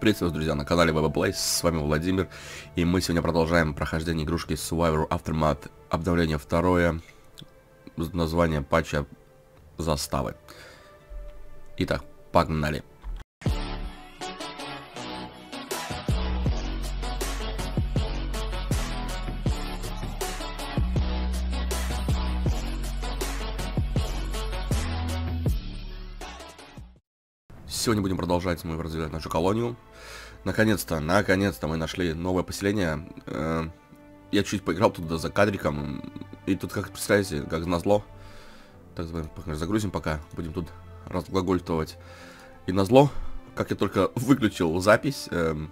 Приветствую вас, друзья, на канале WebPlay, с вами Владимир, и мы сегодня продолжаем прохождение игрушки Survivor Aftermath, обновление второе, название патча заставы. Итак, погнали. Сегодня будем продолжать мы развивать нашу колонию. Наконец-то, наконец-то мы нашли новое поселение. Э, я чуть поиграл туда за кадриком. И тут, как представляете, как назло. Так, загрузим пока. Будем тут разглагольствовать. И назло, как я только выключил запись, эм,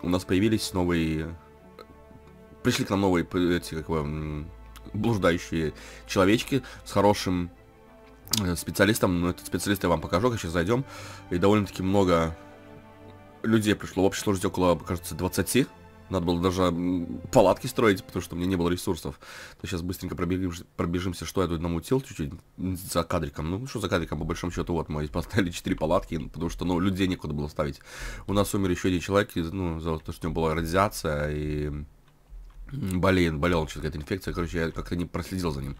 у нас появились новые... Пришли к нам новые эти, как бы, блуждающие человечки с хорошим Э, специалистом, но этот специалист я вам покажу, сейчас зайдем. И довольно-таки много людей пришло. В общей сложности около, кажется, 20. Надо было даже палатки строить, потому что у меня не было ресурсов. То сейчас быстренько пробежимся, пробежимся что я тут намутил чуть-чуть за кадриком. Ну, что за кадриком, по большому счету, вот мы поставили 4 палатки, потому что, ну, людей некуда было ставить. У нас умер еще один человек, ну, за то, что у него была радиация, и болеет, болел какая-то инфекция. Короче, я как-то не проследил за ним.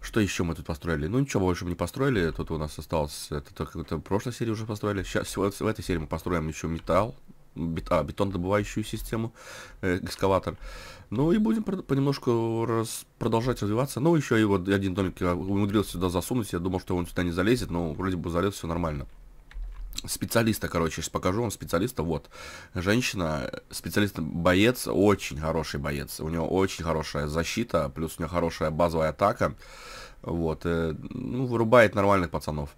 Что еще мы тут построили? Ну, ничего больше мы не построили. Тут у нас осталось... Это только в прошлой серии уже построили. Сейчас, в этой серии мы построим еще металл. Бет, а, бетонодобывающую систему, э, экскаватор. Ну и будем понемножку раз, продолжать развиваться. Ну, еще и вот один домик я умудрился сюда засунуть. Я думал, что он сюда не залезет, но вроде бы залез, все нормально. Специалиста, короче, сейчас покажу вам специалиста. Вот, женщина, специалист-боец, очень хороший боец. У него очень хорошая защита, плюс у него хорошая базовая атака. Вот, э, ну, вырубает нормальных пацанов.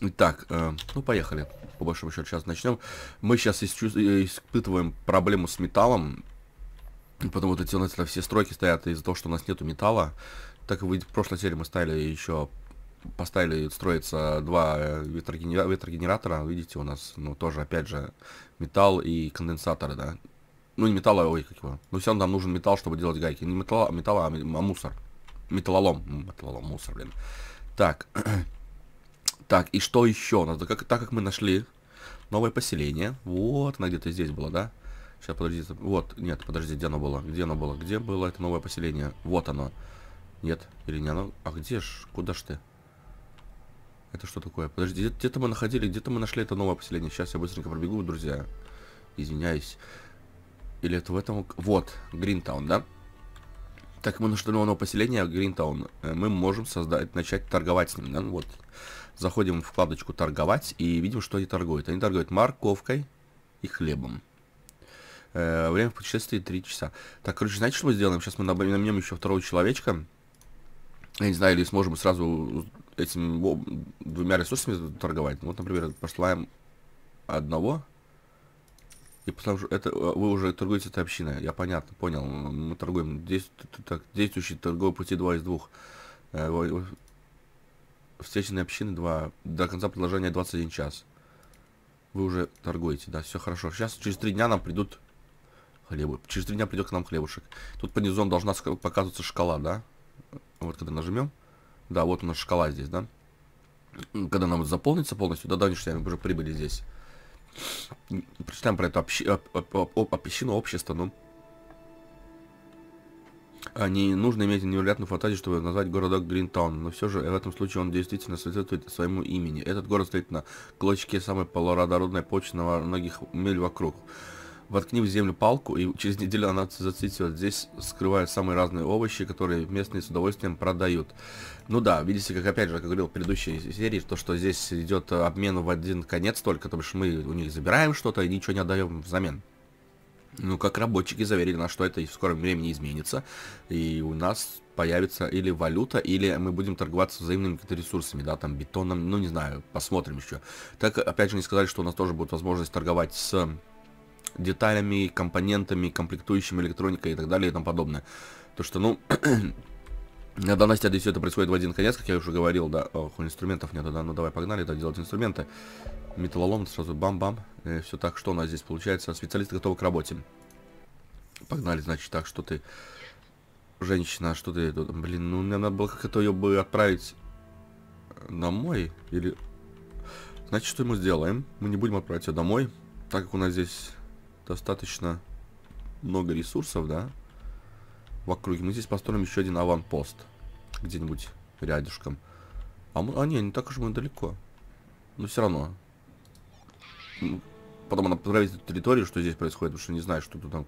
Итак, э, ну, поехали. По большому счету, сейчас начнем. Мы сейчас испытываем проблему с металлом. Потому что у нас все стройки стоят из-за того, что у нас нету металла. Так и в прошлой серии мы ставили еще поставили строиться два э, ветрогенера ветрогенератора. Видите, у нас, ну, тоже, опять же, металл и конденсаторы, да. Ну, не металл, а, ой, как его. Ну, все равно нам нужен металл, чтобы делать гайки. Не металл, а металл, а, а мусор. Металлолом. Металлолом, мусор, блин. Так. так, и что еще? Надо, как, так как мы нашли новое поселение. Вот, она где-то здесь была, да? Сейчас, подождите. Вот, нет, подожди, где оно было? Где оно было? Где было это новое поселение? Вот оно. Нет, или не оно? А где ж? Куда ж ты? Это что такое? Подожди, где-то мы находили, где-то мы нашли это новое поселение. Сейчас я быстренько пробегу, друзья. Извиняюсь. Или это в этом... Вот, Гринтаун, да? Так, мы нашли новое поселение, Гринтаун. Э, мы можем создать, начать торговать с ним, да? Вот. Заходим в вкладочку торговать и видим, что они торгуют. Они торгуют морковкой и хлебом. Э, время путешествия 3 часа. Так, короче, знаете, что мы сделаем? Сейчас мы набьем еще второго человечка. Я не знаю, или сможем сразу этими двумя ресурсами торговать. Вот, например, послаем одного. И после это вы уже торгуете этой общиной. Я понятно, понял. Мы торгуем. Здесь так, действующий торговый пути 2 из 2. Э, встреченные общины 2. До конца предложения 21 час. Вы уже торгуете, да, все хорошо. Сейчас через три дня нам придут хлебы. Через три дня придет к нам хлебушек. Тут по низу должна показываться шкала, да? Вот когда нажмем. Да, вот у нас шкала здесь, да? Когда нам заполнится полностью, да, давнишь мы уже прибыли здесь. Прочитаем про эту общи, об, об, об, общину, общество, ну. А, не нужно иметь невероятную фантазию, чтобы назвать городок Гринтаун, но все же в этом случае он действительно соответствует своему имени. Этот город стоит на клочке самой полуродородной почвы на многих миль вокруг воткни в землю палку, и через неделю она зацветет. Здесь скрывают самые разные овощи, которые местные с удовольствием продают. Ну да, видите, как опять же, как говорил в предыдущей серии, то, что здесь идет обмен в один конец только, потому что мы у них забираем что-то и ничего не отдаем взамен. Ну, как разработчики заверили нас, что это в скором времени изменится, и у нас появится или валюта, или мы будем торговаться взаимными ресурсами, да, там, бетоном, ну, не знаю, посмотрим еще. Так, опять же, не сказали, что у нас тоже будет возможность торговать с деталями, компонентами, комплектующими электроникой и так далее и тому подобное. То, что, ну, на данной стадии все это происходит в один конец, как я уже говорил, да. Ох, инструментов нету, да, ну давай погнали, да, делать инструменты. Металлолом сразу бам-бам. Э, все так, что у нас здесь получается? Специалисты готовы к работе. Погнали, значит, так, что ты... Женщина, что ты... Блин, ну мне надо было как-то ее бы отправить домой. Или Значит, что мы сделаем? Мы не будем отправлять ее домой, так как у нас здесь достаточно много ресурсов, да, в округе. Мы здесь построим еще один аванпост где-нибудь рядышком. А, мы, а не, не так уж мы далеко. Но все равно. Потом она проверить эту территорию, что здесь происходит, потому что не знаю, что тут там.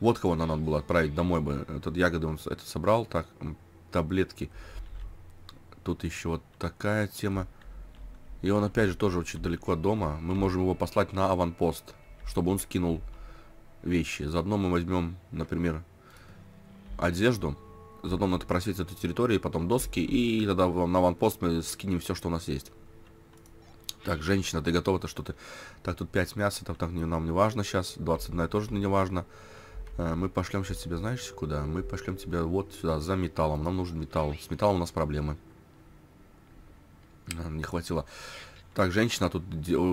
Вот кого нам надо было отправить домой бы. Этот ягоды он это собрал. Так, таблетки. Тут еще вот такая тема. И он опять же тоже очень далеко от дома. Мы можем его послать на аванпост, чтобы он скинул вещи. Заодно мы возьмем, например, одежду. Заодно надо просить эту территорию, потом доски. И тогда на аванпост мы скинем все, что у нас есть. Так, женщина, ты готова-то что-то... Так, тут 5 мяса, так, так нам не важно сейчас. 21 тоже не важно. Э, мы пошлем сейчас тебя, знаешь, куда? Мы пошлем тебя вот сюда, за металлом. Нам нужен металл. С металлом у нас проблемы. Не хватило. Так, женщина тут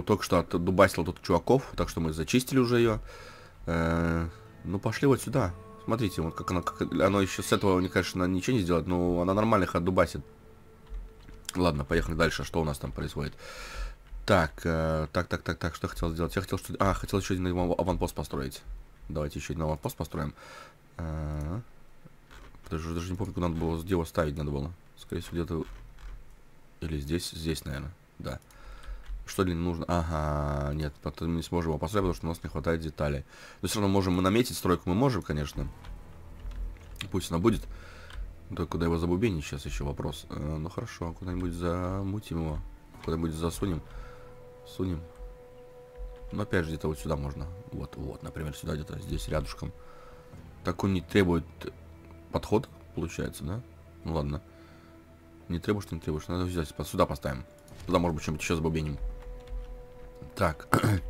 только что отдубасила тут чуваков, так что мы зачистили уже ее. Э, ну, пошли вот сюда. Смотрите, вот как она, как, оно еще с этого, мне, конечно, ничего не сделает, но она нормально их отдубасит. Ладно, поехали дальше. Что у нас там происходит? Так, э, так, так, так, так, что хотел сделать? Я хотел что... А, хотел еще один аванпост построить. Давайте еще один аванпост построим. Э, даже, даже не помню, куда надо было, где его ставить надо было. Скорее всего, где-то... Или здесь, здесь, наверное, да. Что ли нужно? Ага, нет, потом мы не сможем его построить, потому что у нас не хватает деталей. Но все равно можем мы наметить, стройку мы можем, конечно. Пусть она будет. Только куда его забубенить сейчас еще вопрос. Э, ну хорошо, куда-нибудь замутим его. Куда-нибудь засунем. Сунем. Ну, опять же, где-то вот сюда можно. Вот, вот, например, сюда где-то, здесь рядышком. Так он не требует подход, получается, да? Ну, ладно. Не требуешь, не требуешь. Надо взять, сюда поставим. Туда, может быть, что-нибудь еще забубеним. Так.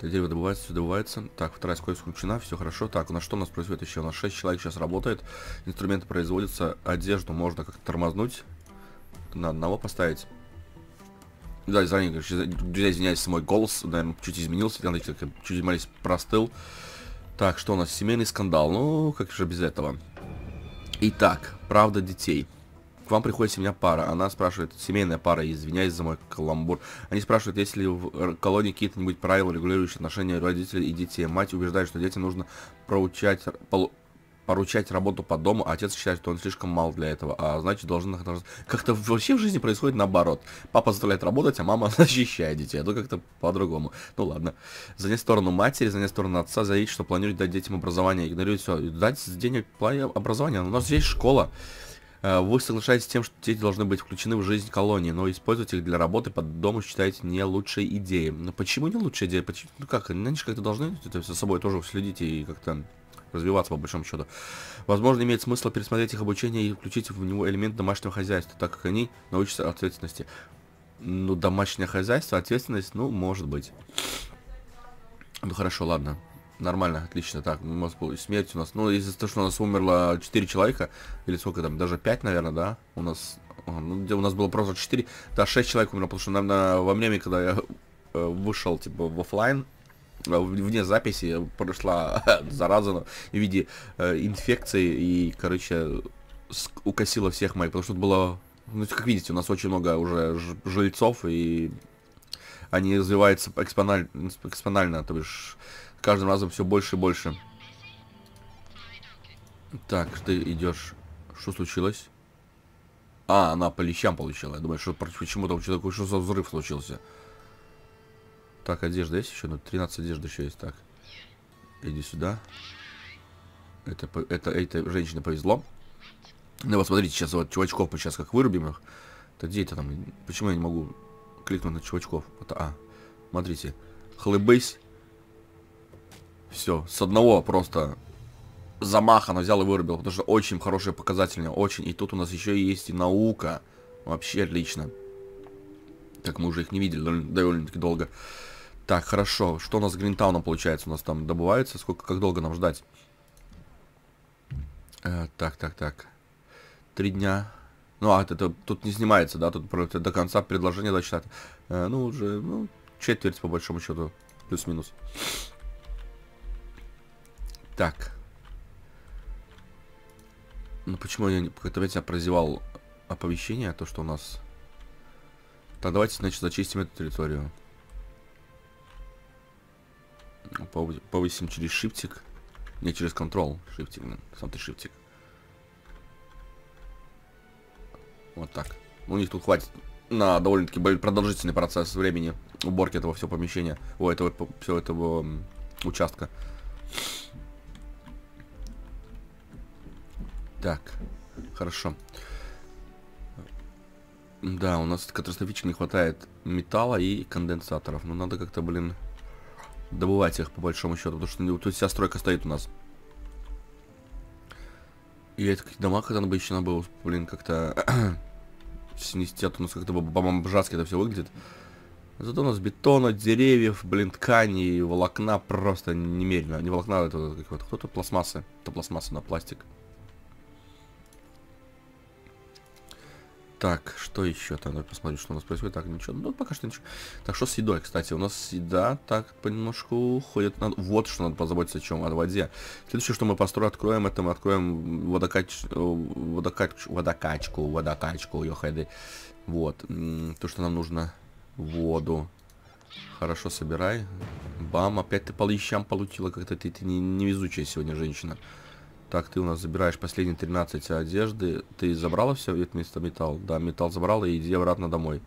Так, дерево добывается, все добывается. Так, вторая скорость включена, все хорошо. Так, у нас что у нас происходит еще? У нас 6 человек сейчас работает. Инструменты производятся. Одежду можно как-то тормознуть. На одного поставить. Да, друзья, извиняюсь, мой голос, наверное, чуть изменился, я чуть молись простыл. Так, что у нас? Семейный скандал. Ну, как же без этого. Итак, правда детей. К вам приходит семья пара. Она спрашивает, семейная пара, извиняюсь за мой каламбур. Они спрашивают, есть ли в колонии какие-то-нибудь правила, регулирующие отношения родителей и детей. Мать убеждает, что детям нужно проучать, поручать работу по дому, а отец считает, что он слишком мал для этого, а значит должен Как-то вообще в жизни происходит наоборот. Папа заставляет работать, а мама защищает детей. А то как-то по-другому. Ну ладно. Занять сторону матери, занять сторону отца, заявить, что планирует дать детям образование, игнорирует все. Дать денег образования. У нас есть школа. Э, вы соглашаетесь с тем, что дети должны быть включены в жизнь колонии, но использовать их для работы под дому считаете не лучшей идеей. Но почему не лучшая идея? Почему? Ну как, они же как-то должны это за собой тоже следить и как-то развиваться, по большому счету. Возможно, имеет смысл пересмотреть их обучение и включить в него элемент домашнего хозяйства, так как они научатся ответственности. Ну, домашнее хозяйство, ответственность, ну, может быть. Ну, хорошо, ладно. Нормально, отлично. Так, у нас была смерть у нас. Ну, из-за того, что у нас умерло 4 человека, или сколько там, даже 5, наверное, да? У нас, ну, где у нас было просто 4, да, 6 человек умерло, потому что, наверное, во время, когда я э, вышел, типа, в офлайн, вне записи прошла зараза в виде э, инфекции и, короче, укосила всех моих, потому что тут было, ну, как видите, у нас очень много уже жильцов, и они развиваются экспонально, экспонально то бишь каждым разом все больше и больше. Так, ты идешь. Что случилось? А, она по лещам получила. Я думаю, что почему там такой, что за взрыв случился? Так, одежда есть еще? Ну, 13 одежды еще есть. Так. Иди сюда. Это, это, это женщине повезло. Ну вот смотрите, сейчас вот чувачков мы сейчас как вырубим их. Так где это там? Почему я не могу кликнуть на чувачков? Вот, а, смотрите. Хлыбысь. Все, с одного просто замаха она взял и вырубил, потому что очень хорошие показатели, очень. И тут у нас еще есть и наука. Вообще отлично. Так, мы уже их не видели довольно-таки долго. Так, хорошо. Что у нас с Гринтауном получается? У нас там добывается? Сколько, как долго нам ждать? Э, так, так, так. Три дня. Ну, а это тут не снимается, да? Тут это до конца предложения дочитать. Э, ну, уже, ну, четверть, по большому счету. Плюс-минус. Так. Ну, почему я как-то опять я прозевал оповещение, то, что у нас Так, давайте, значит, зачистим эту территорию. Повысим через шиптик. Не через контрол. Шиптик, сам ты шиптик. Вот так. У них тут хватит на довольно-таки продолжительный процесс времени уборки этого всего помещения. О, этого всего этого участка. Так, хорошо. Да, у нас катастрофически не хватает металла и конденсаторов. Но надо как-то, блин, добывать их по большому счету. Потому что тут вся стройка стоит у нас. И эти дома, когда бы еще надо было, блин, как-то снести, а то у нас как-то по-бомжатски это все выглядит. Зато у нас бетона, деревьев, блин, ткани, волокна просто немерено. Не волокна, это как кто-то пластмассы. Это пластмасса на пластик. Так, что еще там? Давай посмотрим, что у нас происходит. Так, ничего. Ну, пока что ничего. Так, что с едой, кстати? У нас еда так понемножку уходит. Надо... Вот что надо позаботиться о чем, о воде. Следующее, что мы построим, откроем, это мы откроем водокач... водокач... водокачку, водокачку, йохайды. Вот. То, что нам нужно воду. Хорошо, собирай. Бам, опять ты по лещам получила. Как-то ты, ты не, невезучая сегодня женщина. Так, ты у нас забираешь последние 13 одежды. Ты забрала все вместо металл? Да, металл забрала и иди обратно домой.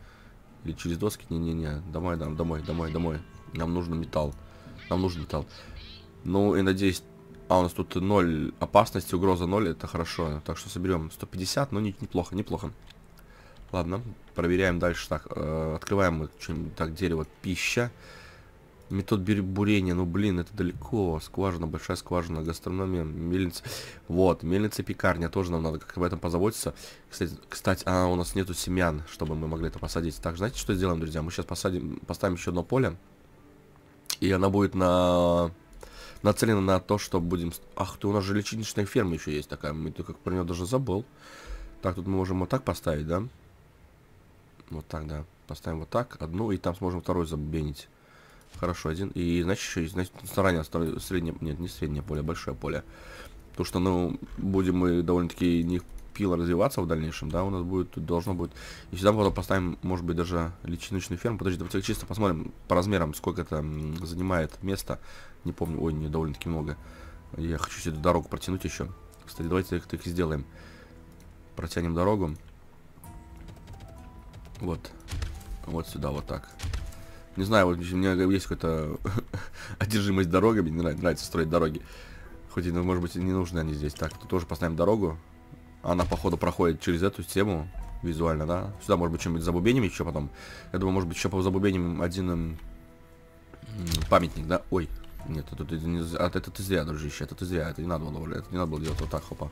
Или через доски? Не-не-не. Домой, да, домой, домой, домой. Нам нужен металл. Нам нужен металл. Ну, и надеюсь... А, у нас тут 0 опасности, угроза 0, это хорошо. Так что соберем 150, но не, неплохо, неплохо. Ладно, проверяем дальше. Так, э, открываем что-нибудь. Так, дерево, пища. Метод бурения, ну блин, это далеко. Скважина, большая скважина, гастрономия, мельница. Вот, мельница, пекарня, тоже нам надо как об этом позаботиться. Кстати, кстати, а у нас нету семян, чтобы мы могли это посадить. Так, знаете, что сделаем, друзья? Мы сейчас посадим, поставим еще одно поле. И она будет на... нацелена на то, что будем... Ах ты, у нас же личиночная ферма еще есть такая. Мы как про нее даже забыл. Так, тут мы можем вот так поставить, да? Вот так, да. Поставим вот так, одну, и там сможем второй забенить. Хорошо, один. И значит еще есть, значит, среднее, нет, не среднее поле, а большое поле. Потому что, ну, будем мы довольно-таки не пило развиваться в дальнейшем, да, у нас будет, должно будет. И сюда потом поставим, может быть, даже личиночную ферму. Подожди, давайте чисто посмотрим по размерам, сколько это занимает место. Не помню, ой, не довольно-таки много. Я хочу эту дорогу протянуть еще. Кстати, давайте их так и сделаем. Протянем дорогу. Вот. Вот сюда, вот так. Не знаю, вот у меня есть какая-то одержимость дорогами, мне нравится строить дороги. Хоть и, ну, может быть, не нужны они здесь. Так, тут тоже поставим дорогу. Она, походу, проходит через эту тему визуально, да. Сюда, может быть, что-нибудь забубеним еще потом. Я думаю, может быть, еще по забубеним один памятник, да. Ой, нет, это, это, это, это ты зря, дружище, это ты зря, это не надо было, это не надо было делать вот так, хопа.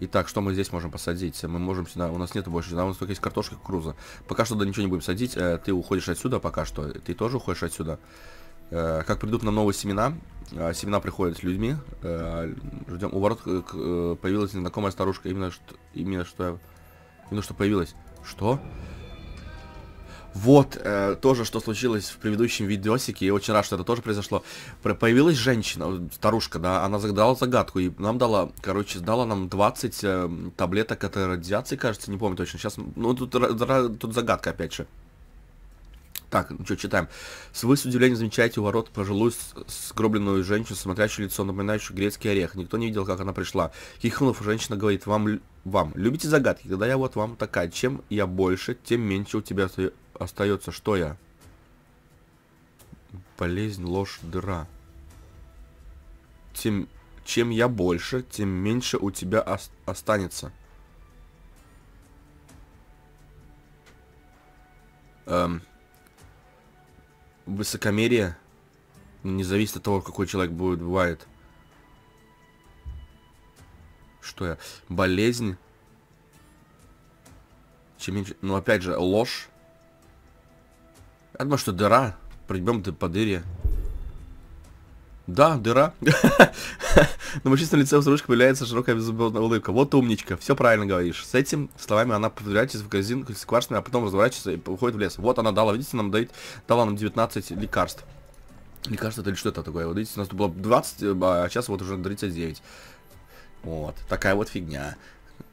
Итак, что мы здесь можем посадить? Мы можем сюда, у нас нету больше, у нас только есть картошка, кукуруза. Пока что да ничего не будем садить, э, ты уходишь отсюда пока что, ты тоже уходишь отсюда. Э, как придут нам новые семена, э, семена приходят с людьми, ждем, у ворот появилась незнакомая старушка, именно что, именно что, именно что появилась. Что? Вот, э, тоже, что случилось в предыдущем видосике, я очень рад, что это тоже произошло. Появилась женщина, старушка, да, она загадала загадку, и нам дала, короче, дала нам 20 э, таблеток от радиации, кажется, не помню точно. Сейчас, ну, тут, тут загадка, опять же. Так, ну что, читаем. Вы с удивлением замечаете у ворот пожилую сгробленную женщину, смотрящую лицо, напоминающую грецкий орех. Никто не видел, как она пришла. Хихнув, женщина говорит, вам, вам, любите загадки? Когда я вот вам такая, чем я больше, тем меньше у тебя остается что я? Болезнь, ложь, дыра. Тем, чем я больше, тем меньше у тебя ос останется. Эм, высокомерие не зависит от того, какой человек будет, бывает. Что я? Болезнь. Чем меньше... Ну, опять же, ложь. Я думаю, что дыра. Придем ты по дыре. Да, дыра. На мужчине лице у старушки появляется широкая беззубная улыбка. Вот умничка, все правильно говоришь. С этими словами она подворачивается в магазин с кварцами, а потом разворачивается и уходит в лес. Вот она дала, видите, нам дает, дала нам 19 лекарств. Лекарство это что это такое? Вот видите, у нас было 20, а сейчас вот уже 39. Вот, такая вот фигня.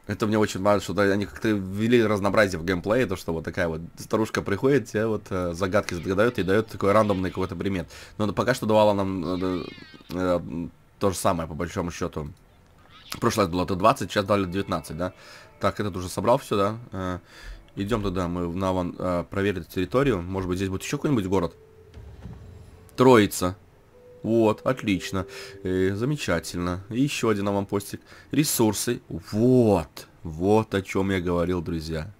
Это мне очень нравится, что они как-то ввели разнообразие в геймплее, то, что вот такая вот старушка приходит, тебе вот э, загадки загадает и дает такой рандомный какой-то предмет. Но пока что давала нам э, э, то же самое, по большому счету. В прошлый раз было это 20, сейчас дали 19, да? Так, этот уже собрал все, да? Э, идем туда, мы на ван, э, проверить территорию. Может быть, здесь будет еще какой-нибудь город? Троица. Вот, отлично. Э, замечательно. еще один аванпостик. Ресурсы. Вот. Вот о чем я говорил, друзья.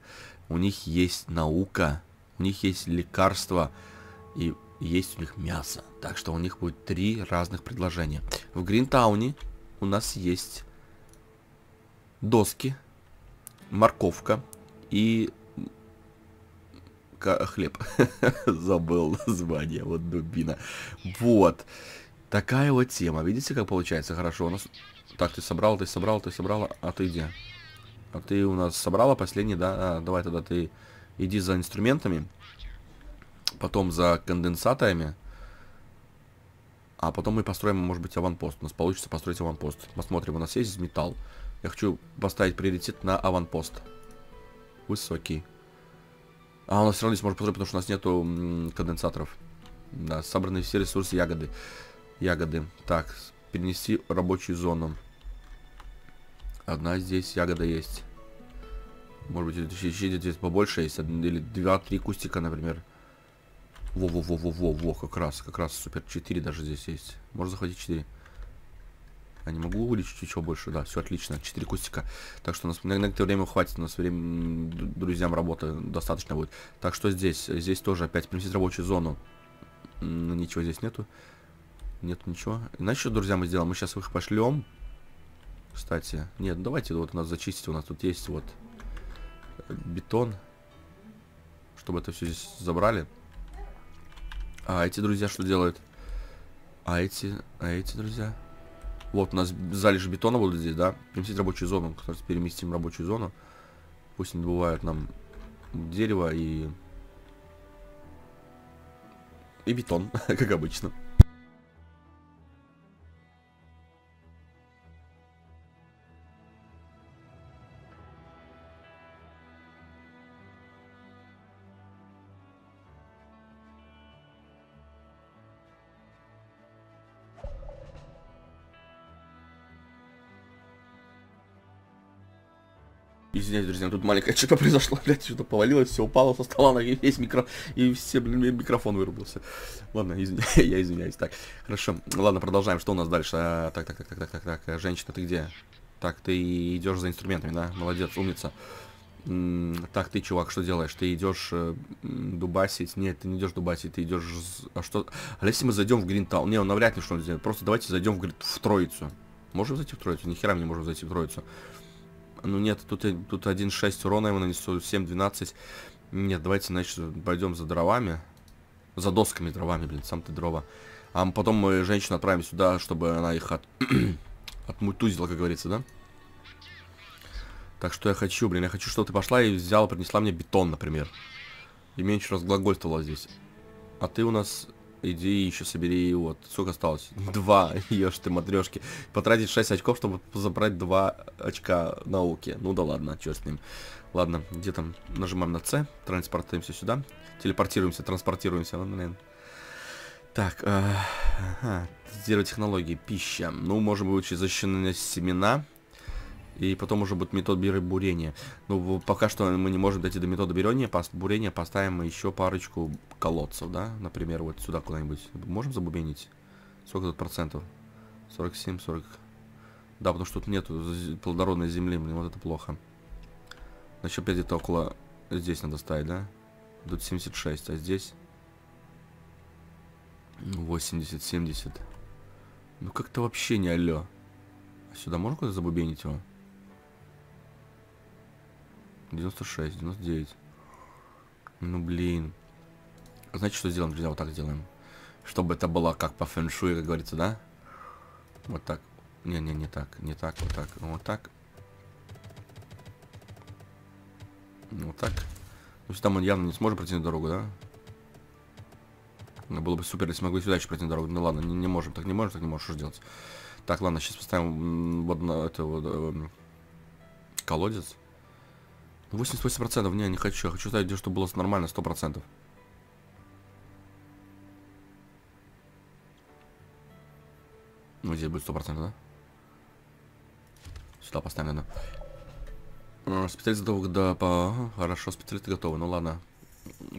У них есть наука. У них есть лекарства. И есть у них мясо. Так что у них будет три разных предложения. В Гринтауне у нас есть доски, морковка и хлеб. Забыл название, вот дубина. Вот. Такая вот тема. Видите, как получается хорошо? У нас... Так, ты собрал, ты собрал, ты собрала, а ты где? А ты у нас собрала последний, да? А, давай тогда ты иди за инструментами. Потом за конденсаторами. А потом мы построим, может быть, аванпост. У нас получится построить аванпост. Посмотрим, у нас есть металл. Я хочу поставить приоритет на аванпост. Высокий. А у нас все равно здесь можно построить, потому что у нас нету конденсаторов. Да, собраны все ресурсы ягоды. Ягоды. Так, перенести рабочую зону. Одна здесь ягода есть. Может быть, здесь побольше есть. Или два-три кустика, например. Во-во-во-во-во-во, как раз, как раз супер. Четыре даже здесь есть. Можно захватить четыре. А не могу увеличить еще больше, да, все отлично, 4 кустика. Так что у нас на некоторое время хватит, у нас время друзьям работы достаточно будет. Так что здесь, здесь тоже опять приместить рабочую зону. Ничего здесь нету. Нет ничего. Иначе что, друзья, мы сделаем? Мы сейчас их пошлем. Кстати, нет, давайте вот у нас зачистить. У нас тут есть вот бетон. Чтобы это все здесь забрали. А эти друзья что делают? А эти, а эти друзья? Вот, у нас залежи бетона будут здесь, да? Переместить рабочую зону. Кстати, переместим рабочую зону. Пусть не добывают нам дерево и... И бетон, как обычно. Извиняюсь, друзья, тут маленькое что-то произошло, блядь, что-то повалилось, все упало со стола, на весь микро... И все, блин, микрофон вырубился. Ладно, извиня... я извиняюсь. Так, хорошо. Ладно, продолжаем. Что у нас дальше? А, так, так, так, так, так, так, так. Женщина, ты где? Так, ты идешь за инструментами, да? Молодец, умница. так, ты, чувак, что делаешь? Ты идешь э, дубасить? Нет, ты не идешь дубасить, ты идешь... А что... А если мы зайдем в Гринтаун? Не, он навряд ли что он сделает. Просто давайте зайдем в, в Троицу. Можем зайти в Троицу? Ни хера мы не можем зайти в Троицу. Ну нет, тут, тут 1.6 урона ему нанесу, 7.12. Нет, давайте, значит, пойдем за дровами. За досками дровами, блин, сам ты дрова. А потом мы женщину отправим сюда, чтобы она их от... отмутузила, как говорится, да? Так что я хочу, блин, я хочу, чтобы ты пошла и взяла, принесла мне бетон, например. И меньше разглагольствовала здесь. А ты у нас Иди еще собери, вот, сколько осталось? Два, ешь ты матрешки. Потратить 6 очков, чтобы забрать 2 очка науки. Ну да ладно, черт с ним. Ладно, где там? Нажимаем на С, транспортируемся сюда. Телепортируемся, транспортируемся, ну, блин. Так, э, ага, технологии, пища. Ну, можем выучить защищенные семена. И потом уже будет метод бурения. Ну, пока что мы не можем дойти до метода бурения. Пос бурения поставим еще парочку колодцев, да? Например, вот сюда куда-нибудь. Можем забубенить? Сколько тут процентов? 47, 40. Да, потому что тут нету плодородной земли, блин, вот это плохо. Значит, опять где-то около... Здесь надо ставить, да? Тут 76, а здесь... 80, 70. Ну как-то вообще не алло. А сюда можно куда-то забубенить его? 96, 99. Ну, блин. Знаете, что сделаем, друзья? Вот так сделаем. Чтобы это было как по фэншуй, как говорится, да? Вот так. Не-не, не так. Не так, вот так. Вот так. Вот так. Ну, сюда мы явно не сможем пройти дорогу, да? Ну, было бы супер, если могли сюда еще пройти дорогу. Ну ладно, не, не можем, так не можем, так не можем, что делать. Так, ладно, сейчас поставим вот на это вот... Э, Колодец. 88%, не, не хочу. Я хочу ставить, где что было нормально, 100%. Ну, здесь будет 100%, да? Сюда поставим, наверное. Специалисты готовы, да, по... Хорошо, специалисты готовы, ну ладно.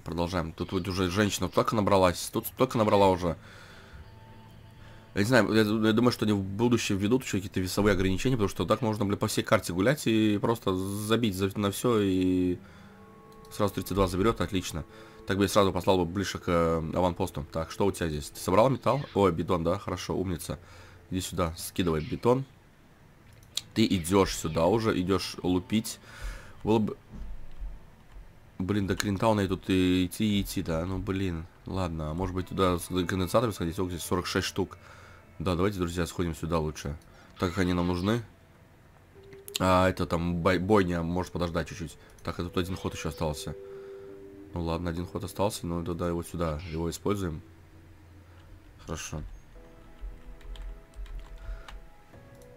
Продолжаем. Тут вот уже женщина только набралась. Тут только набрала уже. Я не знаю, я, я думаю, что они в будущем ведут еще какие-то весовые ограничения, потому что так можно, бля, по всей карте гулять и просто забить за, на все и сразу 32 заберет, отлично. Так бы я сразу послал бы ближе к э, аванпосту. Так, что у тебя здесь? Ты собрал металл? Ой, бетон, да, хорошо, умница. Иди сюда, скидывай бетон. Ты идешь сюда уже, идешь лупить. Было бы... Блин, до Кринтауна тут и идти и идти, да? Ну, блин. Ладно, а может быть туда с конденсатором сходить? О, здесь 46 штук. Да, давайте, друзья, сходим сюда лучше. Так как они нам нужны. А, это там бой бойня может подождать чуть-чуть. Так, а тут один ход еще остался. Ну ладно, один ход остался, но тогда его сюда, его используем. Хорошо.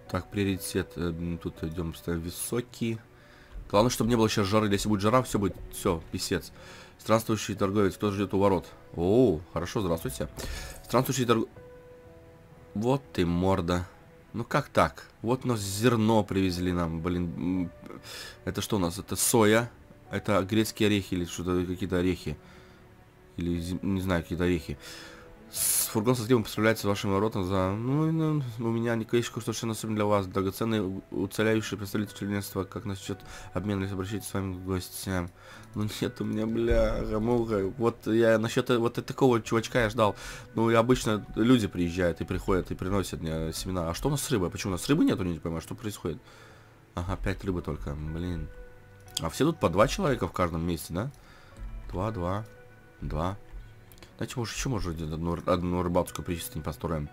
Так, приоритет. Э, тут идем ставим высокий. Главное, чтобы не было сейчас жары. Если будет жара, все будет. Все, писец. Странствующий торговец. Кто ждет у ворот? О, хорошо, здравствуйте. Странствующий торговец. Вот ты морда. Ну как так? Вот нас зерно привезли нам, блин. Это что у нас? Это соя. Это грецкие орехи или что-то, какие-то орехи. Или, не знаю, какие-то орехи. Фургон со сливом поставляется вашим воротам за... Ну, ну, у меня не кое-что совершенно особенно для вас. Драгоценные уцелявшие представители членства, как насчет обмена, если обращайтесь с вами к гостям. Ну нет, у меня, бля, муха. Вот я насчет вот такого чувачка я ждал. Ну и обычно люди приезжают и приходят и приносят мне семена. А что у нас с рыбой? Почему у нас рыбы нету, не понимаю, что происходит? Ага, пять рыбы только, блин. А все тут по два человека в каждом месте, да? Два, два, два. Давайте, может, еще, может, одну, одну рыбацкую пристань построим.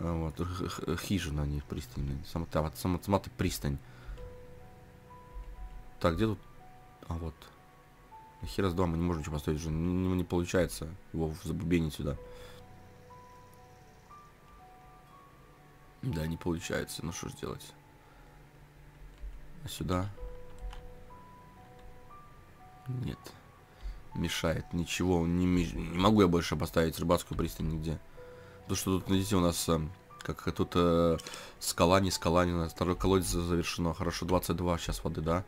А, вот, хижина, а не пристань. Сама, та, вот, сама, сама ты пристань. Так, где тут... А, вот. Хера с дома мы не можем ничего построить уже. Не, не получается его забубенить сюда. Да, не получается. Ну, что ж делать? А сюда? Нет мешает. Ничего, не, не могу я больше поставить рыбацкую пристань нигде. Потому что тут, видите, у нас э, как тут э, скала, не скала, не знаю, второй колодец завершено. Хорошо, 22 сейчас воды, да.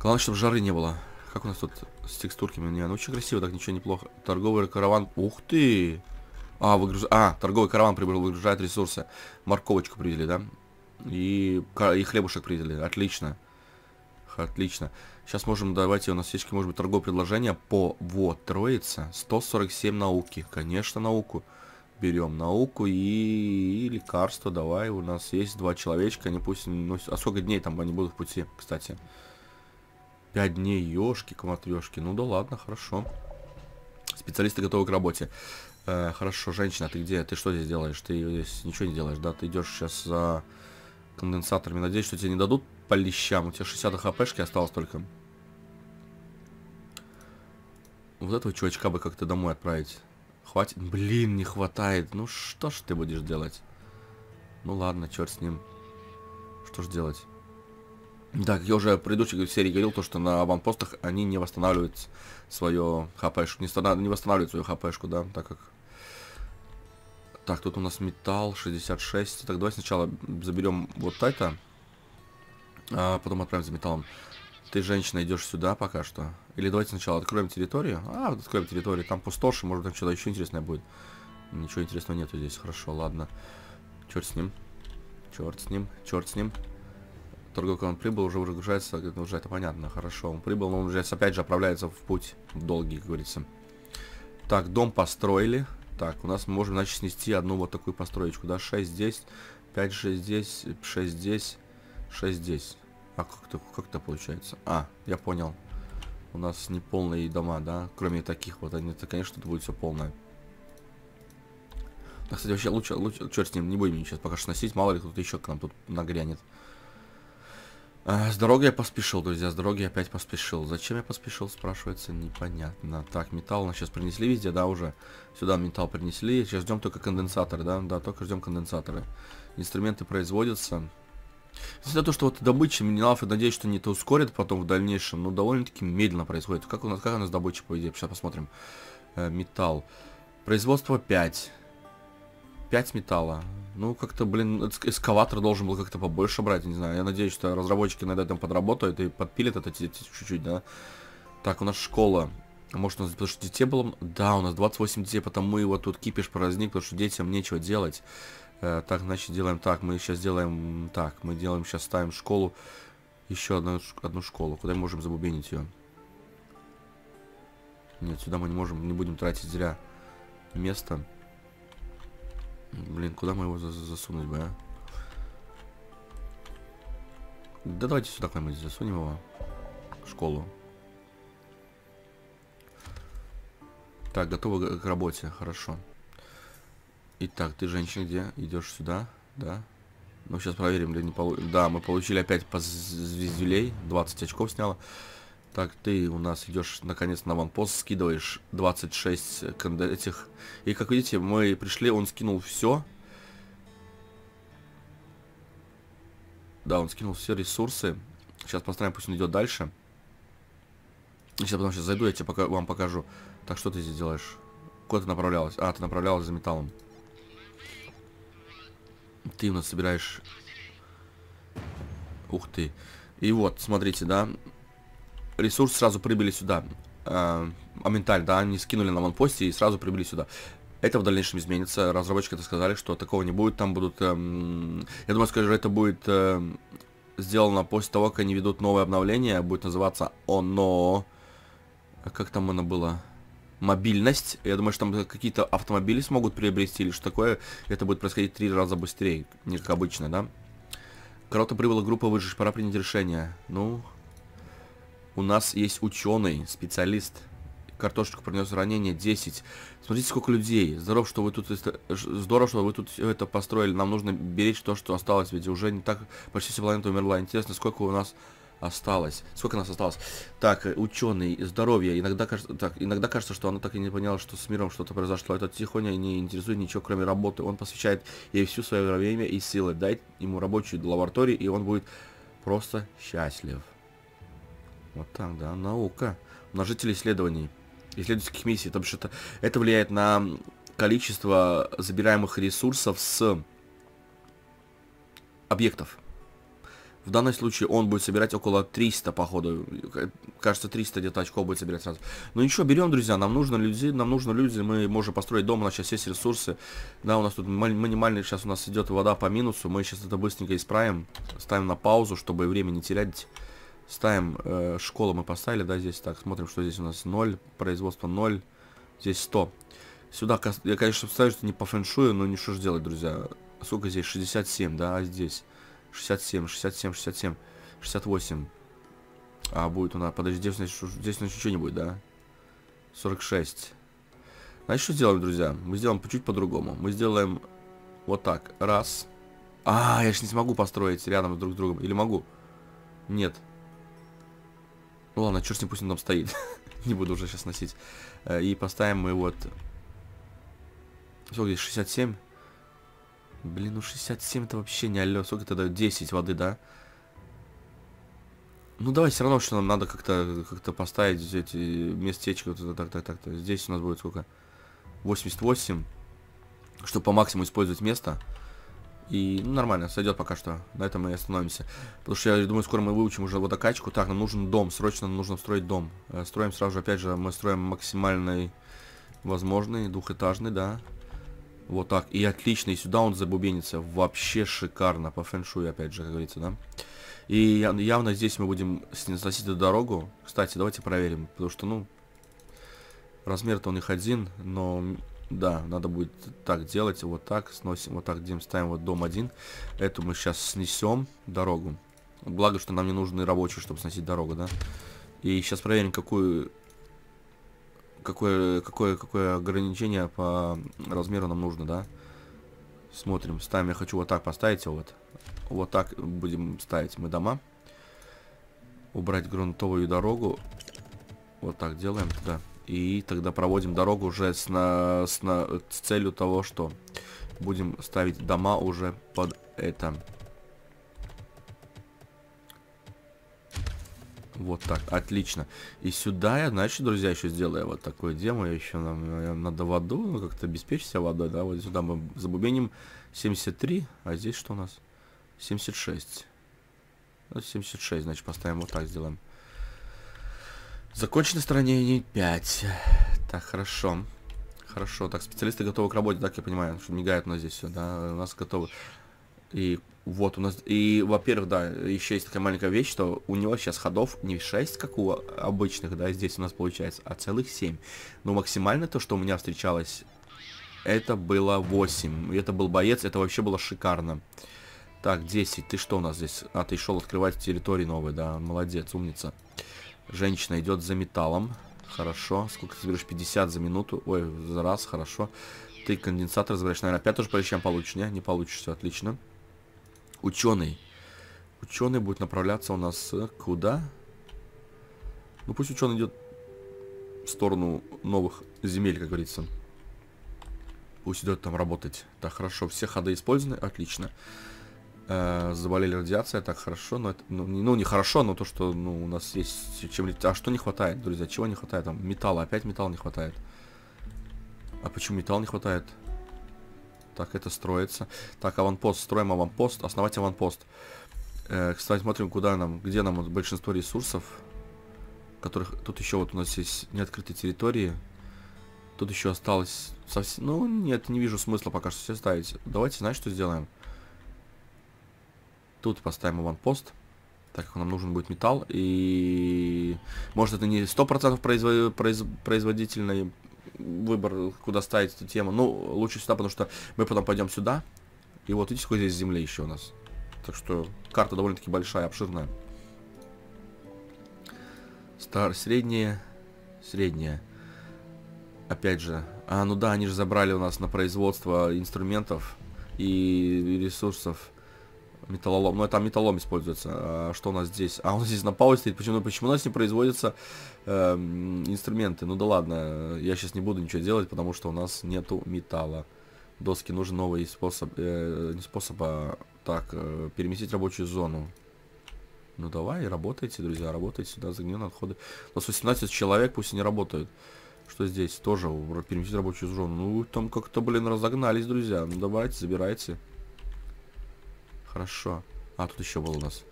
Главное, чтобы жары не было. Как у нас тут с текстурками? Не, ну очень красиво, так ничего неплохо. Торговый караван. Ух ты! А, выгруз... а, торговый караван прибыл, выгружает ресурсы. Морковочку привезли, да? И, и хлебушек привезли. Отлично. Отлично. Сейчас можем, давайте, у нас есть, может быть, торговое предложение по, вот, троица, 147 науки. Конечно, науку. Берем науку и, и лекарство, давай, у нас есть два человечка, они пусть, ну, а сколько дней там они будут в пути, кстати? Пять дней, ёшки, коматрешки, ну да ладно, хорошо. Специалисты готовы к работе. Э, хорошо, женщина, ты где? Ты что здесь делаешь? Ты здесь ничего не делаешь, да? Ты идешь сейчас за конденсаторами. Надеюсь, что тебе не дадут по лещам. У тебя 60 хпшки осталось только. Вот этого чувачка бы как-то домой отправить. Хватит? Блин, не хватает. Ну что ж ты будешь делать? Ну ладно, черт с ним. Что ж делать? Да, я уже в предыдущей серии говорил, то, что на аванпостах они не восстанавливают свое хпшку. Не, не восстанавливают свою хпшку, да, так как... Так, тут у нас металл 66. Так, давай сначала заберем вот это а потом отправим за металлом. Ты, женщина, идешь сюда пока что. Или давайте сначала откроем территорию. А, откроем территорию. Там пустоши, может там что-то еще интересное будет. Ничего интересного нету здесь. Хорошо, ладно. Черт с ним. Черт с ним. Черт с ним. Торговый он прибыл, уже выгружается. Уже это понятно. Хорошо, он прибыл, но он уже опять же отправляется в путь. В долгий, как говорится. Так, дом построили. Так, у нас мы можем, значит, снести одну вот такую построечку, да? 6 здесь, 5, 6 здесь, 6 здесь. 6 здесь. А как это, как это получается? А, я понял. У нас не полные дома, да? Кроме таких вот, они, то, конечно, тут будет все полное. Да, кстати, вообще лучше, лучше, черт с ним, не будем сейчас пока что носить, мало ли кто-то еще к нам тут нагрянет. А, с дороги я поспешил, друзья, с дороги опять поспешил. Зачем я поспешил, спрашивается, непонятно. Так, металл нас сейчас принесли везде, да, уже? Сюда металл принесли, сейчас ждем только конденсаторы, да? Да, только ждем конденсаторы. Инструменты производятся. Это то, что вот добыча минералов, я надеюсь, что не это ускорит потом в дальнейшем, но довольно-таки медленно происходит. Как у нас, как у нас добыча, по идее? Сейчас посмотрим. Э, металл. Производство 5. 5 металла. Ну, как-то, блин, эскаватор должен был как-то побольше брать, не знаю. Я надеюсь, что разработчики над этим подработают и подпилят это чуть-чуть, да. Так, у нас школа. Может, у нас, потому что детей было... Да, у нас 28 детей, потому и вот тут кипиш праздник, потому что детям нечего делать. Э, так, значит, делаем так. Мы сейчас делаем так. Мы делаем, сейчас ставим школу. Еще одну, одну школу. Куда мы можем забубенить ее? Нет, сюда мы не можем, не будем тратить зря место. Блин, куда мы его засунуть бы, а? Да давайте сюда куда-нибудь засунем его. В школу. Так, готово к работе, хорошо. Итак, ты, женщина, где? Идешь сюда, да? Ну, сейчас проверим, или не полу... Да, мы получили опять по звездюлей. 20 очков сняла. Так, ты у нас идешь, наконец, на ванпост, скидываешь 26 этих. И, как видите, мы пришли, он скинул все. Да, он скинул все ресурсы. Сейчас поставим, пусть он идет дальше. Сейчас потом сейчас зайду, я тебе пока, вам покажу. Так, что ты здесь делаешь? Куда ты направлялась? А, ты направлялась за металлом. Ты у нас собираешь... Ух ты. И вот, смотрите, да. Ресурсы сразу прибыли сюда. А, моментально, да, они скинули на ванпосте и сразу прибыли сюда. Это в дальнейшем изменится. Разработчики это сказали, что такого не будет. Там будут... Эм, я думаю, скажу, это будет эм, сделано после того, как они ведут новое обновление. Будет называться ОНО... Как там оно было? Мобильность. Я думаю, что там какие-то автомобили смогут приобрести или что такое. Это будет происходить три раза быстрее, не как обычно, да? Корота прибыла группа выжить, пора принять решение. Ну, у нас есть ученый, специалист. Картошечку принес ранение 10. Смотрите, сколько людей. Здорово, что вы тут здорово, что вы тут это построили. Нам нужно беречь то, что осталось, ведь уже не так почти вся планета умерла. Интересно, сколько у нас осталось. Сколько нас осталось? Так, э, ученый, здоровье. Иногда кажется, так, иногда кажется, что она так и не поняла, что с миром что-то произошло. Этот тихоня не интересует ничего, кроме работы. Он посвящает ей всю свое время и силы. Дай ему рабочую лабораторию, и он будет просто счастлив. Вот так, да, наука. Множители исследований. Исследовательских миссий. Потому что это влияет на количество забираемых ресурсов с объектов. В данном случае он будет собирать около 300, походу. Кажется, 300 где-то очков будет собирать сразу. Ну ничего, берем, друзья. Нам нужно люди, нам нужно люди. Мы можем построить дом, у нас сейчас есть ресурсы. Да, у нас тут минимальный, сейчас у нас идет вода по минусу. Мы сейчас это быстренько исправим. Ставим на паузу, чтобы время не терять. Ставим, э, школу мы поставили, да, здесь. Так, смотрим, что здесь у нас 0, производство 0. Здесь 100. Сюда, я, конечно, ставлю, что не по фэншую, но ничего же делать, друзья. Сколько здесь? 67, да, а здесь? 67, 67, 67, 68. А будет у нас... Подожди, здесь, здесь у нас ничего не будет, да? 46. Значит, что сделаем, друзья? Мы сделаем чуть по-другому. Мы сделаем вот так. Раз. А, я же не смогу построить рядом друг с другом. Или могу? Нет. Ну ладно, черт с ним, пусть он там стоит. не буду уже сейчас носить. Э, и поставим мы вот... Сколько здесь? 67? Блин, ну 67 это вообще не алло. Сколько дает? 10 воды, да? Ну давай все равно, что нам надо как-то как, -то, поставить эти местечки. Вот так, так, так, так. Здесь у нас будет сколько? 88. Чтобы по максимуму использовать место. И ну, нормально, сойдет пока что. На этом мы и остановимся. Потому что я думаю, скоро мы выучим уже водокачку. Так, нам нужен дом. Срочно нужно строить дом. Э, строим сразу же, опять же, мы строим максимальный возможный, двухэтажный, да. Вот так. И отлично. И сюда он забубенится. Вообще шикарно. По фэншую, опять же, как говорится, да? И явно здесь мы будем сносить эту дорогу. Кстати, давайте проверим. Потому что, ну, размер-то у них один. Но, да, надо будет так делать. Вот так сносим. Вот так, где мы ставим вот дом один. Эту мы сейчас снесем дорогу. Благо, что нам не нужны рабочие, чтобы сносить дорогу, да? И сейчас проверим, какую какое, какое, какое ограничение по размеру нам нужно, да? Смотрим, ставим, я хочу вот так поставить, вот. Вот так будем ставить мы дома. Убрать грунтовую дорогу. Вот так делаем тогда. И тогда проводим дорогу уже с, на, с, на, с целью того, что будем ставить дома уже под это. Вот так, отлично. И сюда я, значит, друзья, еще сделаю вот такое демо. Еще нам надо воду, ну, как-то обеспечить себя водой, да. Вот сюда мы забубеним 73, а здесь что у нас? 76. Ну, 76, значит, поставим вот так, сделаем. Закончено строение 5. Так, хорошо. Хорошо. Так, специалисты готовы к работе, так я понимаю, что мигает у нас здесь все, да, у нас готовы. И вот у нас, и, во-первых, да, еще есть такая маленькая вещь, что у него сейчас ходов не 6, как у обычных, да, здесь у нас получается, а целых 7. Но максимально то, что у меня встречалось, это было 8. И это был боец, это вообще было шикарно. Так, 10, ты что у нас здесь? А, ты шел открывать территории новые, да, молодец, умница. Женщина идет за металлом. Хорошо. Сколько ты берешь? 50 за минуту. Ой, за раз, хорошо. Ты конденсатор разбираешь. Наверное, опять тоже по вещам получишь, не? Не получишь, все отлично. Ученый. Ученый будет направляться у нас э, куда? Ну пусть ученый идет в сторону новых земель, как говорится. Пусть идет там работать. Так, хорошо, все ходы использованы, отлично. Э, заболели радиация, так хорошо, но это, ну, не, ну, не хорошо, но то, что, ну, у нас есть чем... А что не хватает, друзья, чего не хватает? Там металла, опять металл не хватает. А почему металл не хватает? Так, это строится. Так, аванпост. Строим аванпост. Основать аванпост. Э, кстати, смотрим, куда нам, где нам вот большинство ресурсов. Которых... Тут еще вот у нас есть неоткрытые территории. Тут еще осталось совсем... Ну, нет, не вижу смысла пока что все ставить. Давайте, знаешь, что сделаем? Тут поставим аванпост. Так как нам нужен будет металл. И... Может, это не 100% производ... произ... производительный выбор, куда ставить эту тему. Ну, лучше сюда, потому что мы потом пойдем сюда. И вот видите, сколько здесь земли еще у нас. Так что карта довольно-таки большая, обширная. Стар, средняя, средняя. Опять же, а, ну да, они же забрали у нас на производство инструментов и ресурсов металлолом. Ну, это металлолом используется. А что у нас здесь? А, у нас здесь на паузе стоит. Почему, почему у нас не производятся э, инструменты? Ну да ладно, я сейчас не буду ничего делать, потому что у нас нету металла. Доски нужен новый способ, э, не способ, а так, э, переместить рабочую зону. Ну давай, работайте, друзья, работайте сюда, загнен отходы. У нас 18 человек, пусть они работают. Что здесь? Тоже переместить рабочую зону. Ну, там как-то, блин, разогнались, друзья. Ну давайте, забирайте. Хорошо. А, тут еще был у нас.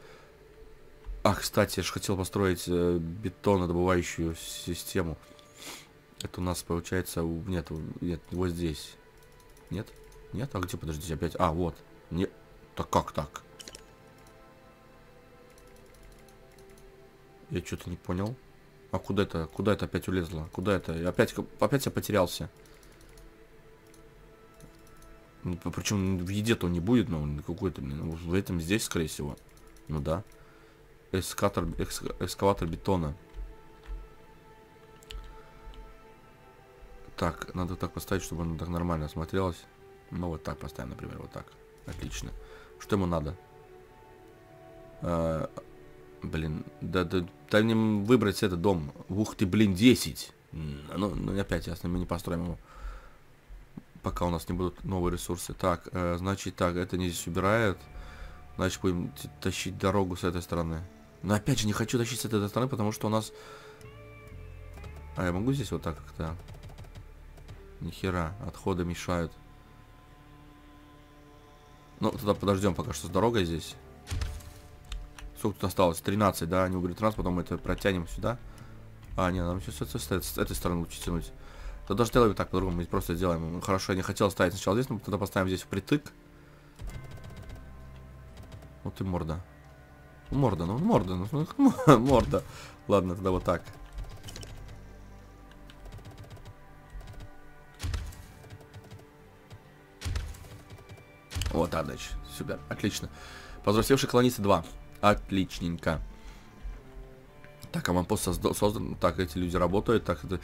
А, кстати, я же хотел построить э, бетонодобывающую систему. Это у нас получается... Нет, нет, вот здесь. Нет? Нет? А где, подождите, опять? А, вот. Нет. Так как так? Я что-то не понял. А куда это? Куда это опять улезло? Куда это? Опять, опять я потерялся. Ну, Причем в еде-то не будет, но он какой-то, ну, в этом здесь, скорее всего. Ну да. Эскатор, экс, экскаватор бетона. Так, надо так поставить, чтобы он так нормально смотрелось. Ну вот так поставим, например, вот так. Отлично. Что ему надо? А, блин, да, да, дай мне выбрать этот дом. Ух ты, блин, 10. Ну, ну опять ясно, мы не построим его пока у нас не будут новые ресурсы. Так, э, значит так, это не здесь убирают. Значит, будем тащить дорогу с этой стороны. Но опять же, не хочу тащить с этой стороны, потому что у нас... А, я могу здесь вот так как-то... Нихера, отходы мешают. Ну, тогда подождем пока что с дорогой здесь. Сколько тут осталось? 13, да? Не уберет транс, потом мы это протянем сюда. А, не, нам сейчас с этой стороны лучше тянуть. Да даже делаем так по-другому, мы просто сделаем. Ну, хорошо, я не хотел ставить сначала здесь, но тогда поставим здесь впритык. Вот и морда. Ну, морда, ну морда, ну морда. Ладно, тогда вот так. Вот значит. Супер, отлично. Повзрослевшие колонисты 2. Отличненько. Так, а аванпост создан. Так, эти люди работают. Так, это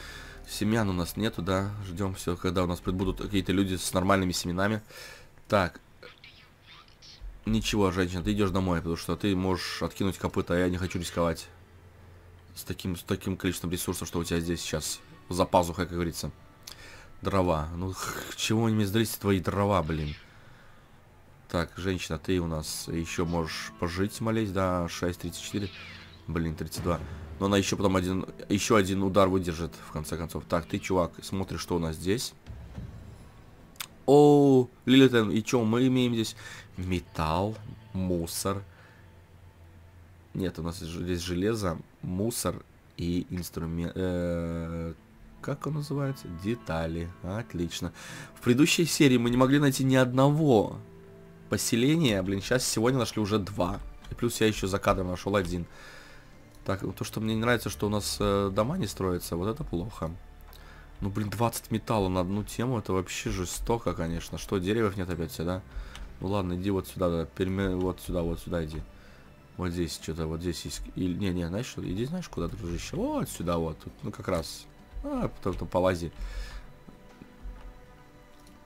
Семян у нас нету, да. Ждем все, когда у нас будут какие-то люди с нормальными семенами. Так. Ничего, женщина, ты идешь домой, потому что ты можешь откинуть копыта, а я не хочу рисковать. С таким, с таким количеством ресурсов, что у тебя здесь сейчас за пазухой, как говорится. Дрова. Ну, чего мне сдались твои дрова, блин. Так, женщина, ты у нас еще можешь пожить, молись, да, 6.34. Блин, 32. Но она еще потом один, еще один удар выдержит, в конце концов. Так, ты, чувак, смотришь, что у нас здесь. О, Лилитен, и что мы имеем здесь? Металл, мусор. Нет, у нас здесь железо, мусор и инструмент... Э, как он называется? Детали. Отлично. В предыдущей серии мы не могли найти ни одного поселения. Блин, сейчас сегодня нашли уже два. И плюс я еще за кадром нашел один. Так, то, что мне не нравится, что у нас э, дома не строятся, вот это плохо. Ну, блин, 20 металла на одну тему, это вообще жестоко, конечно. Что, деревьев нет опять сюда? Ну ладно, иди вот сюда, да, переме... вот сюда, вот сюда иди. Вот здесь что-то, вот здесь есть... Или, не, не, знаешь что, иди, знаешь, куда, дружище? Вот сюда вот, тут, ну как раз. А, потом, потом полази.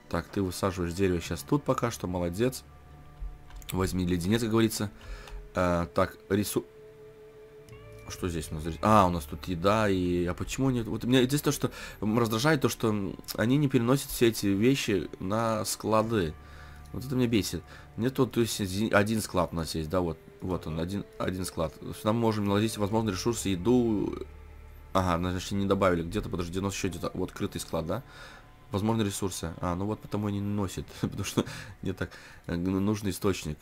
Так, ты высаживаешь дерево сейчас тут пока что, молодец. Возьми леденец, как говорится. А, так, рису... Что здесь у нас? А, у нас тут еда и... А почему нет? Вот меня здесь то, что раздражает, то, что они не переносят все эти вещи на склады. Вот это меня бесит. Нет, тут, то есть один склад у нас есть, да, вот. Вот он, один, один склад. Нам можем наладить, возможно, ресурсы, еду. Ага, значит, не добавили. Где-то, подожди, у нас еще где-то... Вот крытый склад, да? Возможно, ресурсы. А, ну вот потому и не носит. потому что не так э, нужный источник.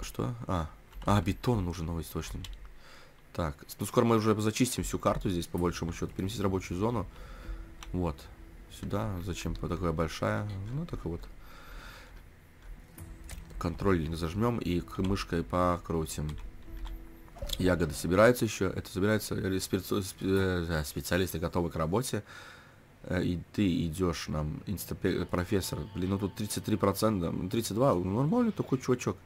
Что? А, а, бетон нужен новый источник. Так, ну скоро мы уже зачистим всю карту здесь, по большему счету. Переместить рабочую зону. Вот. Сюда. Зачем такая большая? Ну, такая вот. Контрольник зажмем и мышкой покрутим. Ягоды собираются еще. Это собирается э, специалисты готовы к работе. Э, и ты идешь нам, профессор. Блин, ну тут 33%, 32, ну, нормальный такой чувачок.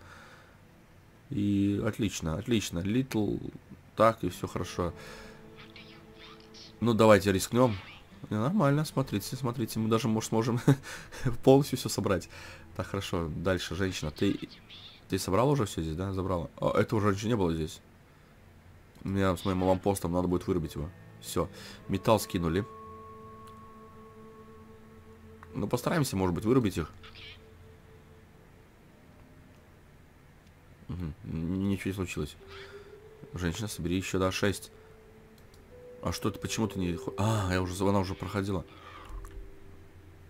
И отлично, отлично. Little так, и все хорошо. Ну, давайте рискнем. Нормально, смотрите, смотрите, мы даже, может, сможем полностью все собрать. Так, хорошо, дальше, женщина, ты... Ты собрал уже все здесь, да? Забрала. А, этого раньше не было здесь. У меня с моим аванпостом надо будет вырубить его. Все, металл скинули. Ну, постараемся, может быть, вырубить их. Угу. Ничего не случилось. Женщина, собери еще, да, 6. А что ты, почему ты не... А, я уже, она уже проходила.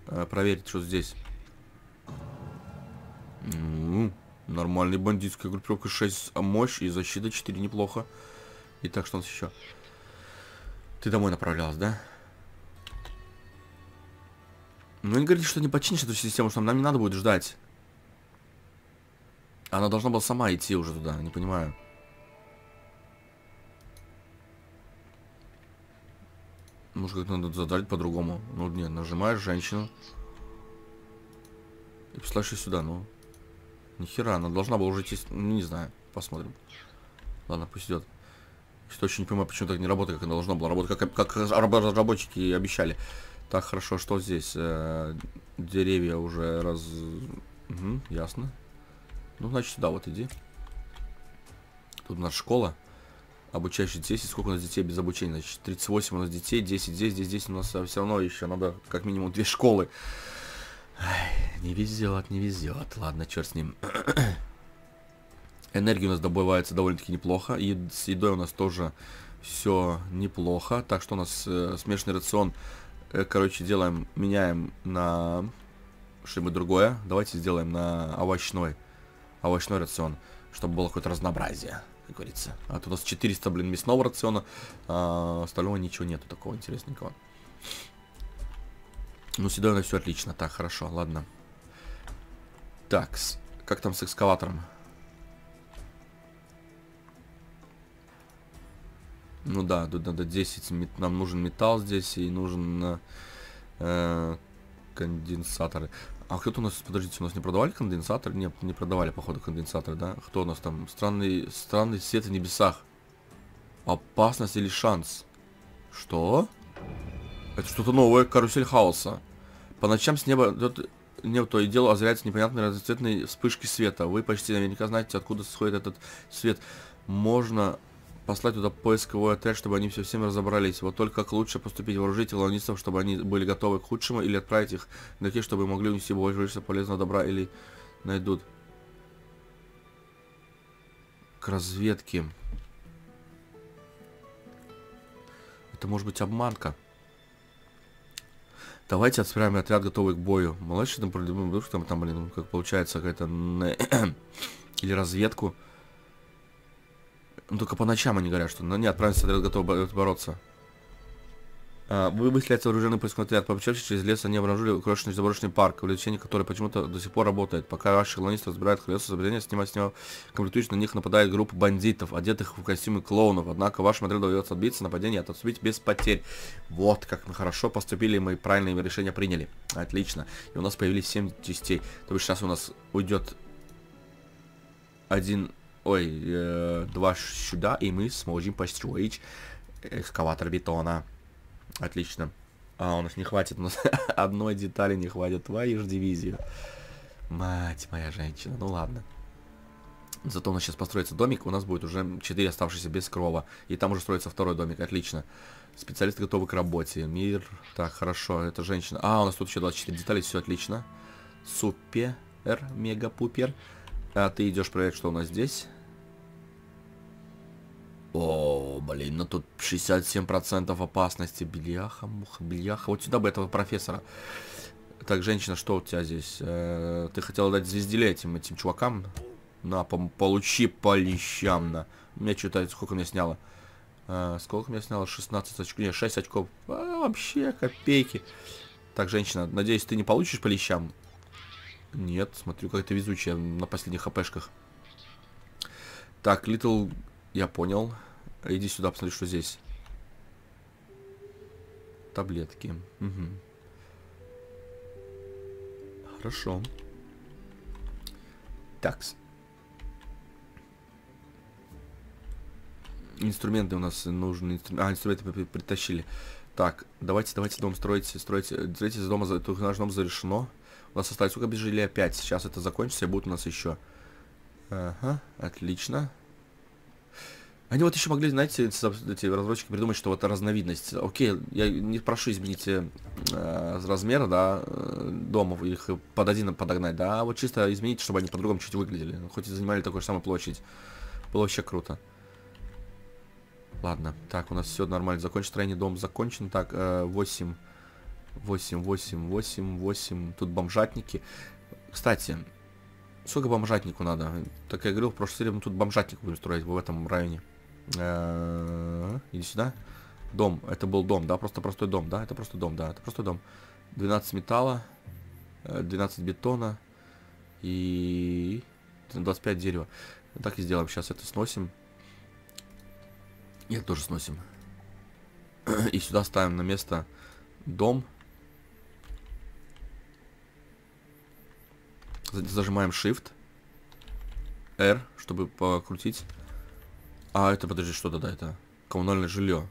А, проверить, что здесь. Ну, нормальный бандитская группировка 6, а мощь и защита 4, неплохо. И так, что у нас еще? Ты домой направлялась, да? Ну, не говорите, что не починишь эту систему, что нам не надо будет ждать. Она должна была сама идти уже туда, не понимаю. Может, как надо задать по-другому. Ну, не, нажимаешь женщину. И посылаешь сюда, ну. Нихера, она должна была уже идти... Ну, не знаю, посмотрим. Ладно, пусть идет. Что очень не понимаю, почему так не работает, как она должна была работать, как, как разработчики и обещали. Так, хорошо, что здесь? Э, деревья уже раз... Угу, ясно. Ну, значит, сюда вот иди. Тут у нас школа обучающих 10. Сколько у нас детей без обучения? Значит, 38 у нас детей, 10 здесь, здесь, здесь у нас все равно еще надо как минимум две школы. Ай, не везет, не везет. Ладно, черт с ним. Энергия у нас добывается довольно-таки неплохо. И с едой у нас тоже все неплохо. Так что у нас э, смешанный рацион. Э, короче, делаем, меняем на что-нибудь другое. Давайте сделаем на овощной. Овощной рацион, чтобы было какое-то разнообразие как говорится. А тут у нас 400, блин, мясного рациона, а остального ничего нету такого интересненького. Ну, с едой все отлично. Так, хорошо, ладно. Так, как там с экскаватором? Ну да, тут надо 10, нам нужен металл здесь и нужен э, конденсаторы. А кто-то у нас, подождите, у нас не продавали конденсатор? Нет, не продавали, походу, конденсатор, да? Кто у нас там? Странный, странный свет в небесах. Опасность или шанс? Что? Это что-то новое, карусель хаоса. По ночам с неба небо то и дело озаряется непонятной разноцветной вспышки света. Вы почти наверняка знаете, откуда сходит этот свет. Можно послать туда поисковой отряд, чтобы они все всем разобрались. Вот только как лучше поступить, вооружить ланистов, чтобы они были готовы к худшему, или отправить их на такие, чтобы могли унести больше количество полезного добра, или найдут. К разведке. Это может быть обманка. Давайте отправим отряд, готовый к бою. Молодцы, там, там, блин, как получается, какая-то... Или разведку. Ну, только по ночам они говорят, что... Ну, не, отправимся отряд, готовый бороться. А, вы выселяете вооруженный поисковый отряд, помчавшись через лес, они обнаружили крошечный заброшенный парк, увлечение который почему-то до сих пор работает. Пока ваши колонисты разбирают колеса сообщения, снимать с него комплектующих, на них нападает группа бандитов, одетых в костюмы клоунов. Однако вашему отряду удается отбиться нападение и отступить без потерь. Вот как мы хорошо поступили, мы правильные решения приняли. Отлично. И у нас появились 7 частей. То есть сейчас у нас уйдет один, ой, э, два сюда, и мы сможем построить экскаватор бетона. Отлично. А, у нас не хватит, у нас одной детали не хватит. Твою же дивизию. Мать моя женщина, ну ладно. Зато у нас сейчас построится домик, у нас будет уже 4 оставшиеся без крова. И там уже строится второй домик, отлично. Специалисты готовы к работе. Мир. Так, хорошо, это женщина. А, у нас тут еще 24 детали, все отлично. Супер, мега-пупер. А ты идешь проверять, что у нас здесь. О, блин, ну тут 67% опасности. Бляха, муха, бляха. Вот сюда бы этого профессора. Так, женщина, что у тебя здесь? Э, ты хотела дать звезделе этим, этим чувакам? На, по получи по лещам, на. Мне что-то, сколько мне сняло? Э, сколько мне сняло? 16 очков, не, 6 очков. А, вообще, копейки. Так, женщина, надеюсь, ты не получишь по лещам? Нет, смотрю, как ты везучая на последних хпшках. Так, Little я понял. Иди сюда, посмотри, что здесь. Таблетки. Угу. Хорошо. Такс. Инструменты у нас нужны. А, инструменты притащили. Так, давайте, давайте дом строить. Строите, строите из дома, наш дом завершено. У нас осталось сколько без жилья? 5. Сейчас это закончится, и будет у нас еще. Ага, отлично. Они вот еще могли, знаете, эти разработчики придумать, что вот разновидность. Окей, я не прошу изменить э, размер, да, э, домов, их под один подогнать, да, а вот чисто изменить, чтобы они по-другому чуть выглядели. Хоть и занимали такую же самую площадь. Было вообще круто. Ладно, так, у нас все нормально. Закончен строение, дом закончен. Так, э, 8, 8, 8, 8, 8. Тут бомжатники. Кстати, сколько бомжатнику надо? Так я говорил, в прошлой серии мы тут бомжатник будем строить в этом районе. Э, иди сюда. Дом. Это был дом, да? Просто простой дом, да? Это просто дом, да. Это просто дом. 12 металла. 12 э, бетона. И... 25 дерева. Так и сделаем. Сейчас это сносим. И это тоже сносим. И сюда ставим на место дом. Зажимаем Shift. R, чтобы покрутить. А, это, подожди, что тогда это? Коммунальное жилье.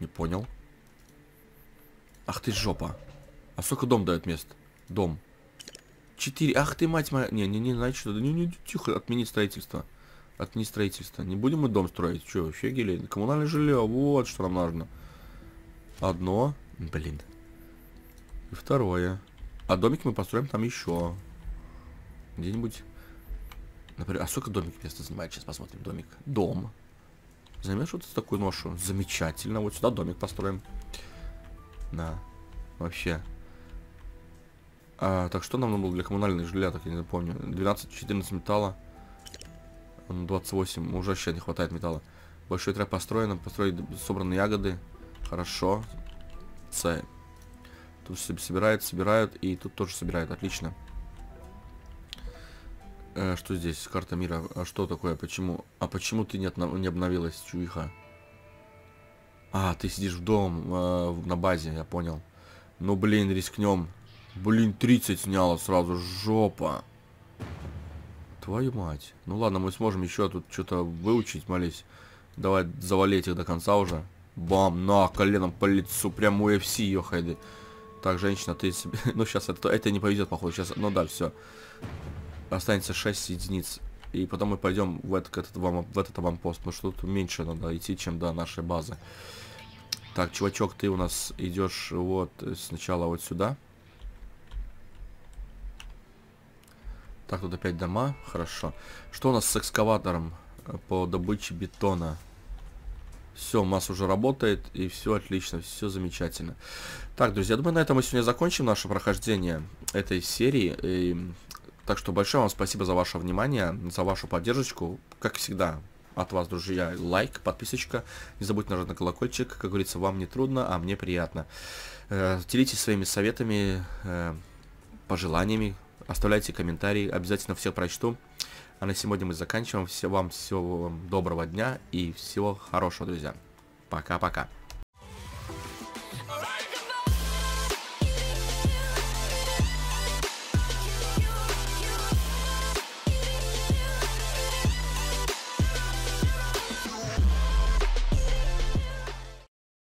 Не понял. Ах ты жопа. А сколько дом дает мест? Дом. Четыре. Ах ты, мать моя. Не, не, не, знаете что? Не, не, тихо, отменить строительство. Отменить строительство. Не будем мы дом строить. Че, вообще гелей? Коммунальное жилье. Вот что нам нужно. Одно. Блин. И второе. А домик мы построим там еще. Где-нибудь Например, а сколько домик места занимает? Сейчас посмотрим. Домик. Дом. Займешь вот такую ношу? Замечательно. Вот сюда домик построим. Да. Вообще. А, так что нам надо для коммунальных жилья, так я не помню. 12-14 металла. 28. Уже вообще не хватает металла. Большой трек построен. Построить собранные ягоды. Хорошо. С. Тут собирают, собирают. И тут тоже собирают. Отлично. Э, что здесь? Карта мира. А что такое? Почему? А почему ты не, отно... не обновилась, чуиха? А, ты сидишь в дом, э, на базе, я понял. Ну, блин, рискнем. Блин, 30 сняло сразу, жопа. Твою мать. Ну ладно, мы сможем еще тут что-то выучить, молись. Давай завалить их до конца уже. Бам, на, коленом по лицу, прям UFC, ёхайды. Так, женщина, ты себе... Ну, сейчас это, это не повезет, походу. Сейчас, ну да, все останется 6 единиц. И потом мы пойдем в этот, этот, вам, в этот аванпост, потому что тут меньше надо идти, чем до нашей базы. Так, чувачок, ты у нас идешь вот сначала вот сюда. Так, тут опять дома. Хорошо. Что у нас с экскаватором э, по добыче бетона? Все, масса уже работает, и все отлично, все замечательно. Так, друзья, думаю, на этом мы сегодня закончим наше прохождение этой серии. И... Так что большое вам спасибо за ваше внимание, за вашу поддержку. Как всегда, от вас, друзья, лайк, подписочка. Не забудьте нажать на колокольчик. Как говорится, вам не трудно, а мне приятно. Э, делитесь своими советами, э, пожеланиями, оставляйте комментарии. Обязательно все прочту. А на сегодня мы заканчиваем. Все вам всего доброго дня и всего хорошего, друзья. Пока-пока.